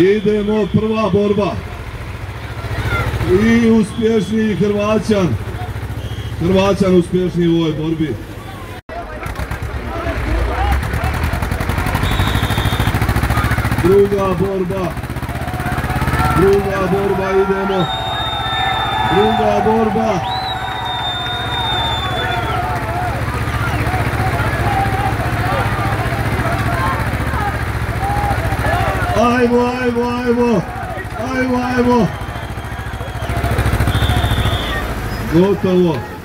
Idemo, prva borba. I uspješniji Hrvaćan. Hrvaćan uspješniji u ovoj borbi. Druga borba. Druga borba, idemo. Druga borba. Ajmo, ajmo, ajmo. Ajmo, ajmo. Gotovo.